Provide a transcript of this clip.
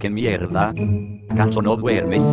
¿Qué mierda? ¿Caso no duermes?